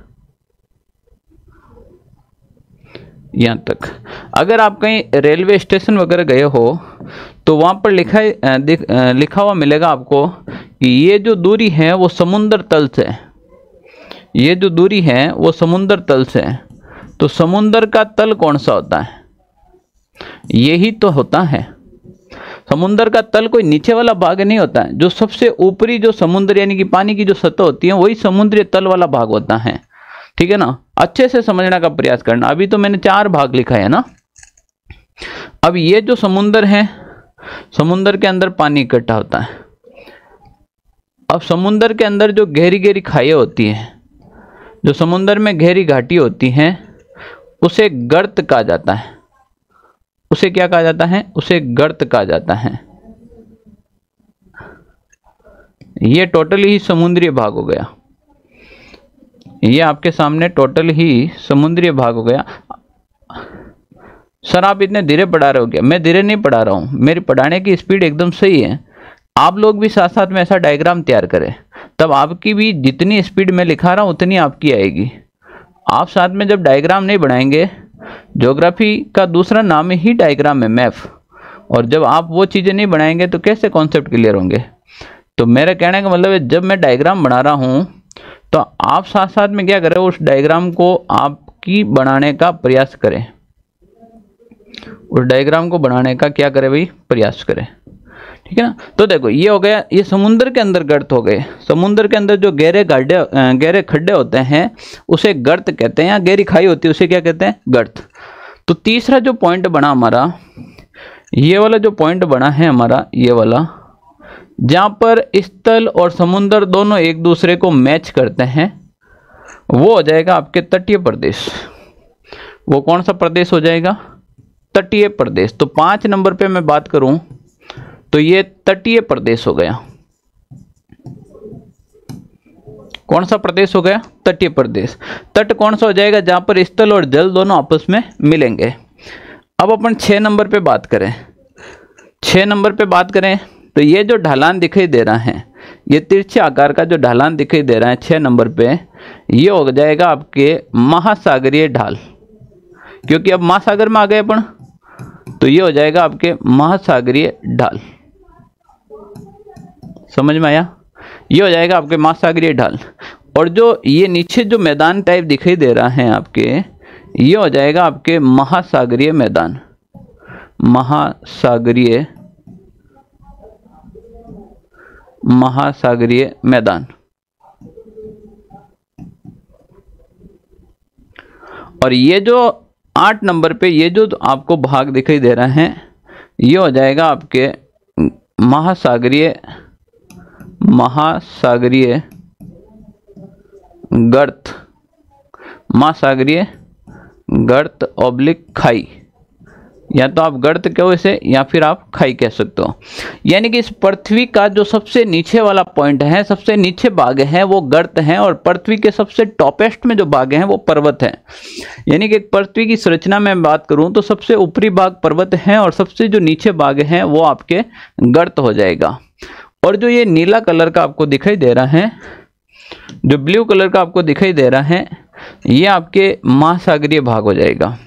यहाँ तक। अगर आप कहीं रेलवे स्टेशन वगैरह गए हो तो वहाँ पर लिखा लिखा हुआ मिलेगा आपको कि ये जो दूरी है, वो समुद्र तल से ये जो दूरी है, वो समुद्र तल से तो समुद्र का तल कौन सा होता है? यही तो होता है। समुद्र का तल कोई नीचे वाला भाग नहीं होता है। जो सबसे ऊपरी जो समुद्र यानी कि पानी की जो सतह होती है, वही समुद्री तल वाला भाग होता है। ठीक है ना? अच्छे से समझने का प्रयास करना। अभी तो मैंने चार भाग लिखा है ना? अब ये जो समुद्र है, समुद्र के अंदर पानी इकट्ठा होता है। अब समुद्र के अंदर जो गहरी गहरी खाई होती हैं, जो समुद्र में गहरी घाटी होती हैं, उसे गर्त कहा जाता है। उसे क्या कहा जाता है? उसे गर्त कहा जाता है। ये टोटल ही समुद्री भाग हो गया। ये आपके सामने टोटल ही समुद्री भाग हो गया। सर, आप इतने धीरे पढ़ा रहे हो क्या? मैं धीरे नहीं पढ़ा रहा हूँ। मेरी पढ़ाने की स्पीड एकदम सही है। आप लोग भी साथ साथ में ऐसा डायग्राम तैयार करें। तब आपकी भी जितनी स्पीड में लिखा रहा हूँ, उतनी आपकी आएगी। आप साथ में जब डायग्राम नहीं बनाएँगे ज्योग्राफी का दूसरा नाम ही डायग्राम है मैप और जब आप वो चीज़ें नहीं बनाएँगे तो कैसे कॉन्सेप्ट क्लियर होंगे? तो मेरा कहने का मतलब है, जब मैं डायग्राम बना रहा हूँ तो आप साथ साथ में क्या करें, उस डायग्राम को आपकी बनाने का प्रयास करें। उस डायग्राम को बनाने का क्या करें भाई? प्रयास करें। ठीक है ना? तो देखो, ये हो गया, ये समुद्र के अंदर गर्त हो गए। समुद्र के अंदर जो गहरे गड्ढे गहरे खड्डे होते हैं, उसे गर्त कहते हैं या गहरी खाई होती है, उसे क्या कहते हैं? गर्त। तो तीसरा जो पॉइंट बना हमारा, ये वाला जो पॉइंट बना है हमारा, ये वाला, जहाँ पर स्थल और समुद्र दोनों एक दूसरे को मैच करते हैं, वो हो जाएगा आपके तटीय प्रदेश। वो कौन सा प्रदेश हो जाएगा? तटीय प्रदेश। तो पाँच नंबर पे मैं बात करूँ तो ये तटीय प्रदेश हो गया। कौन सा प्रदेश हो गया? तटीय प्रदेश। तट कौन सा हो जाएगा? जहाँ पर स्थल और जल दोनों आपस में मिलेंगे। अब अपन छह नंबर पे बात करें। छह नंबर पे बात करें तो ये जो ढलान दिखाई दे रहा है, ये तिरछे आकार का जो ढलान दिखाई दे रहा है छह नंबर पे, ये हो जाएगा आपके महासागरीय ढाल। क्योंकि अब महासागर में आ गए अपन तो ये हो जाएगा आपके महासागरीय ढाल। समझ में आया? ये हो जाएगा आपके महासागरीय ढाल। और जो ये नीचे जो मैदान टाइप दिखाई दे रहा है आपके, ये हो जाएगा आपके महासागरीय मैदान। महासागरीय महासागरीय मैदान। और ये जो आठ नंबर पे ये जो आपको भाग दिखाई दे रहा है, ये हो जाएगा आपके महासागरीय महासागरीय गर्त महासागरीय गर्त ऑब्लिक खाई। या तो आप गर्त कहो इसे, या फिर आप खाई कह सकते हो। यानी कि इस पृथ्वी का जो सबसे नीचे वाला पॉइंट है, सबसे नीचे भाग है, वो गर्त है और पृथ्वी के सबसे टॉपेस्ट में जो भाग हैं, वो पर्वत है। यानी कि पृथ्वी की संरचना में बात करूँ तो सबसे ऊपरी भाग पर्वत है और सबसे जो नीचे भाग है, वो आपके गर्त हो जाएगा। और जो ये नीला कलर का आपको दिखाई दे रहा है, जो ब्लू कलर का आपको दिखाई दे रहा है, ये आपके महासागरीय भाग हो जाएगा।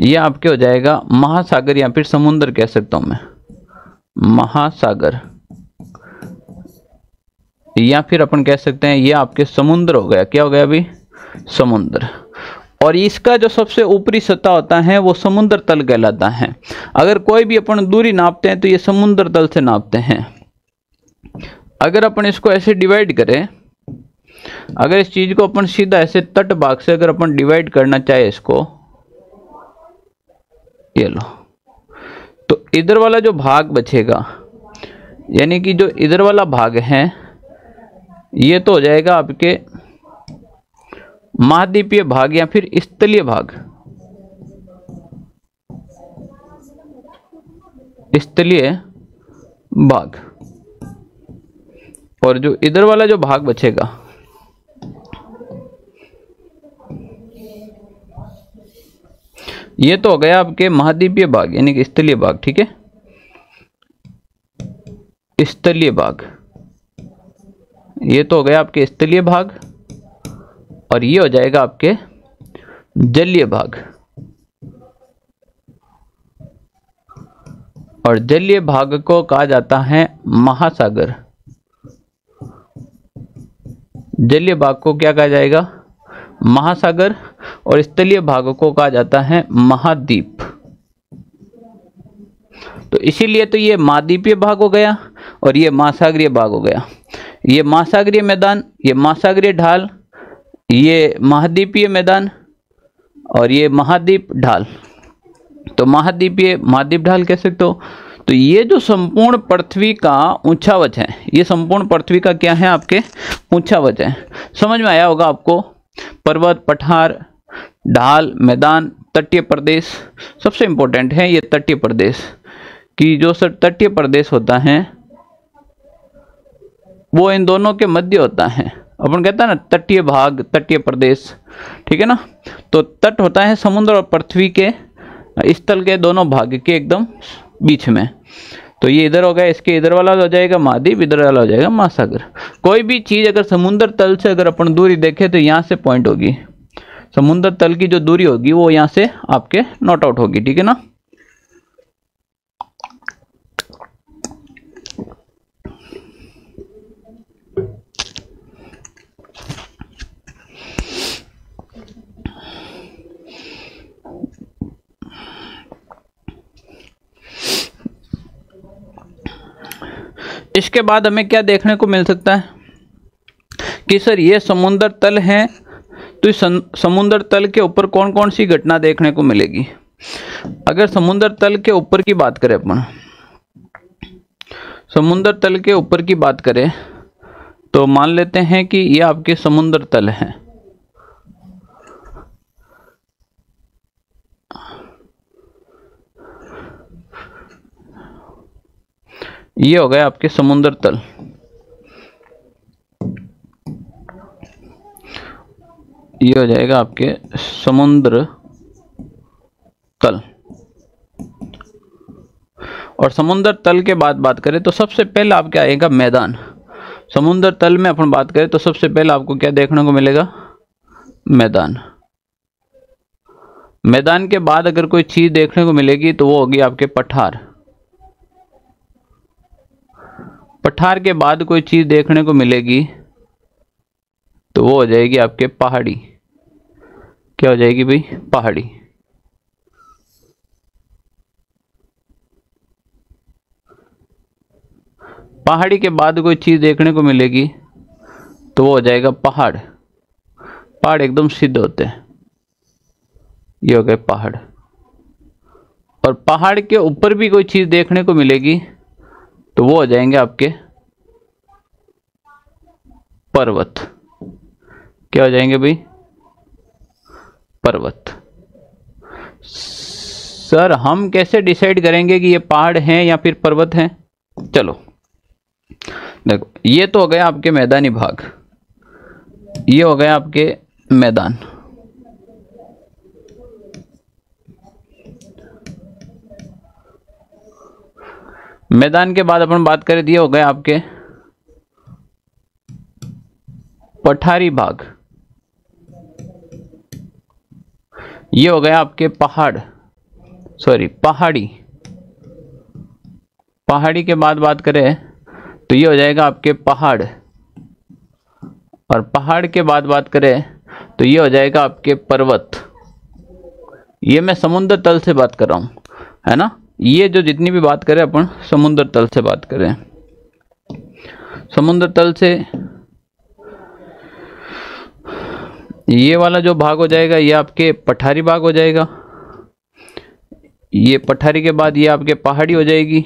ये आपके हो जाएगा महासागर या फिर समुद्र कह सकता हूँ मैं। महासागर। या फिर अपन कह सकते हैं ये आपके समुद्र हो गया। क्या हो गया अभी? समुद्र। और इसका जो सबसे ऊपरी सतह होता है, वो समुद्र तल कहलाता है। अगर कोई भी अपन दूरी नापते हैं तो ये समुद्र तल से नापते हैं। अगर अपन इसको ऐसे डिवाइड करें, अगर इस चीज़ को अपन सीधा ऐसे तट भाग से अगर अपन डिवाइड करना चाहे इसको, ये लो। तो इधर वाला जो भाग बचेगा, यानी कि जो इधर वाला भाग है, ये तो हो जाएगा आपके महाद्वीपीय भाग या फिर स्थलीय भाग? स्थलीय भाग। और जो इधर वाला जो भाग बचेगा, ये तो हो गया आपके महाद्वीपीय भाग, यानी कि स्थलीय भाग, ठीक है? स्थलीय भाग। ये तो हो गया आपके स्थलीय भाग। और ये हो जाएगा आपके जलीय भाग। और जलीय भाग को कहा जाता है महासागर। जलीय भाग को क्या कहा जाएगा? महासागर। और स्थलीय भागों को कहा जाता है महाद्वीप। तो इसीलिए तो ये महाद्वीपीय भाग हो गया और ये महासागरीय भाग हो गया। ये महासागरीय मैदान, ये महासागरीय ढाल ये महाद्वीपीय मैदान और ये महाद्वीप ढाल। तो महाद्वीपीय महाद्वीप ढाल कह सकते हो? तो ये जो संपूर्ण पृथ्वी का ऊंचावच है, ये संपूर्ण पृथ्वी का क्या है आपके? ऊंचावच है। समझ में आया होगा आपको? पर्वत, पठार, ढाल, मैदान, तटीय प्रदेश, सबसे इंपॉर्टेंट है ये तटीय प्रदेश। कि जो सर तटीय प्रदेश होता है, वो इन दोनों के मध्य होता है। अपन कहता है ना, तटीय भाग, तटीय प्रदेश, ठीक है ना? तो तट होता है समुद्र और पृथ्वी के, स्थल के दोनों भाग के एकदम बीच में। तो ये इधर हो गया, इसके इधर वाला हो जाएगा महाद्वीप, इधर वाला हो जाएगा महासागर। कोई भी चीज़ अगर समुद्र तल से अगर अपन दूरी देखें तो यहाँ से पॉइंट होगी। समुद्र तल की जो दूरी होगी, वो यहाँ से आपके नॉट आउट होगी, ठीक है ना? इसके बाद हमें क्या देखने को मिल सकता है? कि सर, ये समुद्र तल है तो इस समुद्र तल के ऊपर कौन कौन सी घटना देखने को मिलेगी? अगर समुद्र तल के ऊपर की बात करें अपन, समुद्र तल के ऊपर की बात करें तो मान लेते हैं कि ये आपके समुद्र तल है। ये हो गया आपके समुद्र तल। ये हो जाएगा आपके समुद्र तल। और समुद्र तल के बाद बात करें तो सबसे पहले आपके आएगा मैदान। समुद्र तल में अपन बात करें तो सबसे पहले आपको क्या देखने को मिलेगा? मैदान। मैदान के बाद अगर कोई चीज़ देखने को मिलेगी तो वो होगी आपके पठार। पठार के बाद कोई चीज़ देखने को मिलेगी तो वो हो जाएगी आपके पहाड़ी। क्या हो जाएगी भाई? पहाड़ी। पहाड़ी के बाद कोई चीज़ देखने को मिलेगी तो वो हो जाएगा पहाड़। पहाड़ एकदम सिद्ध होते हैं। ये हो गए पहाड़। और पहाड़ के ऊपर भी कोई चीज़ देखने को मिलेगी तो वो हो जाएँगे आपके पर्वत। क्या हो जाएँगे भाई? पर्वत। सर, हम कैसे डिसाइड करेंगे कि ये पहाड़ हैं या फिर पर्वत हैं? चलो। देखो, ये तो हो गया आपके मैदानी भाग। ये हो गया आपके मैदान। मैदान के बाद अपन बात करें, दिए हो गए आपके। पठारी भाग ये हो गया आपके पहाड़। सॉरी पहाड़ी। पहाड़ी के बाद बात करें तो ये हो जाएगा आपके पहाड़। और पहाड़ के बाद बात करें तो ये हो जाएगा आपके पर्वत। ये मैं समुद्र तल से बात कर रहा हूँ, है ना? ये जो जितनी भी बात करें अपन, समुद्र तल से बात करें। समुद्र तल से ये वाला जो भाग हो जाएगा, ये आपके पठारी भाग हो जाएगा। ये पठारी के बाद ये आपके पहाड़ी हो जाएगी।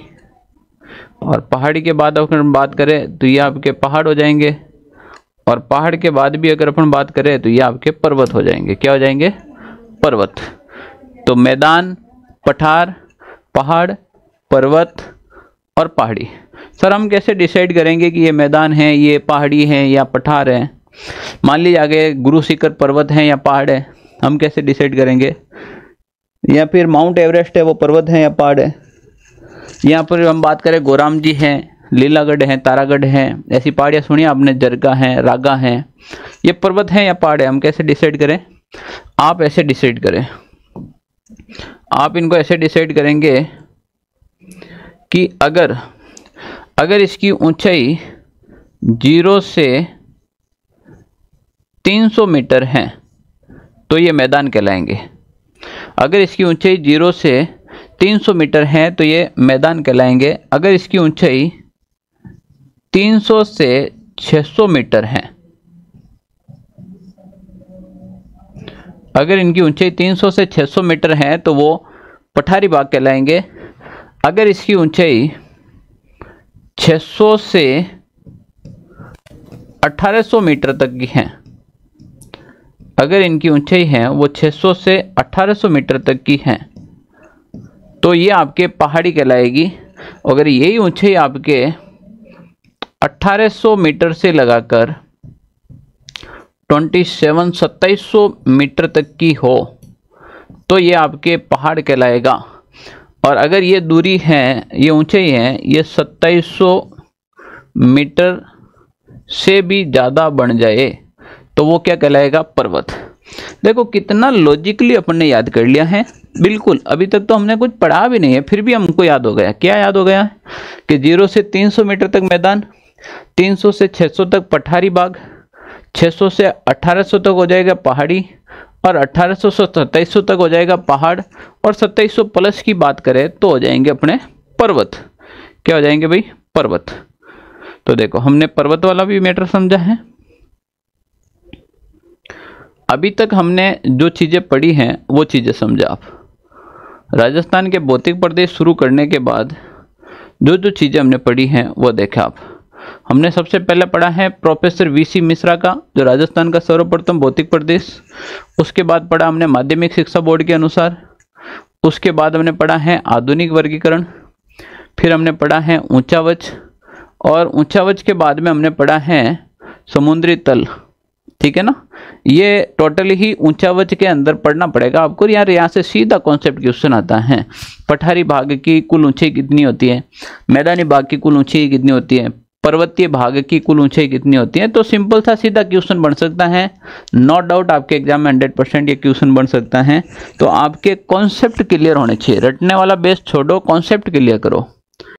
और पहाड़ी के बाद अगर हम बात करें तो ये आपके पहाड़ हो जाएँगे। और पहाड़ के बाद भी अगर अपन बात करें तो ये आपके पर्वत हो जाएँगे। क्या हो जाएँगे? पर्वत। तो मैदान, पठार पहाड़, पर्वत और पहाड़ी। सर, हम कैसे डिसाइड करेंगे कि ये मैदान है, ये पहाड़ी है या पठार है? मान लीजिए आगे गुरु शिखर पर्वत है या पहाड़ है, हम कैसे डिसाइड करेंगे? या फिर माउंट एवरेस्ट है, वो पर्वत है या पहाड़ है? यहाँ पर हम बात करें गोराम जी हैं, लीलागढ़ है, तारागढ़ है, ऐसी पहाड़ियाँ सुनिए आपने, जरगा है, रागा है, ये पर्वत है या पहाड़ है, हम कैसे डिसाइड करें? आप ऐसे डिसाइड करें। आप इनको ऐसे डिसाइड करेंगे कि अगर अगर इसकी ऊंचाई ज़ीरो से 300 मीटर है तो ये मैदान कहलाएँगे। अगर इसकी ऊंचाई ज़ीरो से 300 मीटर है तो ये मैदान कहलाएँगे। अगर इसकी ऊंचाई 300 से 600 मीटर है अगर इनकी ऊंचाई 300 से 600 मीटर है तो वो पठारी बाग कहलाएँगे। अगर इसकी ऊंचाई 600 से 1800 मीटर तक की है, अगर इनकी ऊंचाई है, वो 600 से 1800 मीटर तक की है तो ये आपके पहाड़ी कहलाएगी। अगर यही ऊंचाई आपके 1800 मीटर से लगाकर ट्वेंटी सेवन सत्ताईस सौ मीटर तक की हो तो ये आपके पहाड़ कहलाएगा। और अगर ये दूरी है, ये ऊंचाई है, ये सत्ताईस मीटर से भी ज़्यादा बढ़ जाए तो वो क्या कहलाएगा? पर्वत। देखो, कितना लॉजिकली अपन ने याद कर लिया है। बिल्कुल, अभी तक तो हमने कुछ पढ़ा भी नहीं है, फिर भी हमको याद हो गया। क्या याद हो गया? कि ज़ीरो से 300 मीटर तक मैदान 300 से 600 तक पठारी बाग 600 से 1800 तक हो जाएगा पहाड़ी और 1800 से 2700 तक हो जाएगा पहाड़ और 2700 प्लस की बात करें तो हो जाएँगे अपने पर्वत। क्या हो जाएँगे भाई? पर्वत। तो देखो, हमने पर्वत वाला भी मैटर समझा है। अभी तक हमने जो चीज़ें पढ़ी हैं, वो चीज़ें समझा आप। राजस्थान के भौतिक प्रदेश शुरू करने के बाद जो जो चीज़ें हमने पढ़ी हैं, वो देखा आप। हमने सबसे पहले पढ़ा है प्रोफेसर वीसी मिश्रा का, जो राजस्थान का सर्वप्रथम भौतिक प्रदेश। उसके बाद पढ़ा हमने माध्यमिक शिक्षा बोर्ड के अनुसार। उसके बाद हमने पढ़ा है आधुनिक वर्गीकरण। फिर हमने पढ़ा है ऊंचावच और ऊंचावच के बाद में हमने पढ़ा है समुद्री तल। ठीक है ना? ये टोटली ही ऊंचावच के अंदर पढ़ना पड़ेगा आपको। यार, यहाँ से सीधा कॉन्सेप्ट क्वेश्चन आता है। पठारी भाग की कुल ऊंचाई कितनी होती है? मैदानी भाग की कुल ऊंचाई कितनी होती है? पर्वतीय भाग की कुल ऊंचाई कितनी होती है? तो सिंपल सा सीधा क्वेश्चन बन सकता है। नो डाउट आपके एग्ज़ाम में हंड्रेड परसेंट ये क्वेश्चन बन सकता है। तो आपके कॉन्सेप्ट क्लियर होने चाहिए। रटने वाला बेस छोड़ो कॉन्सेप्ट क्लियर करो।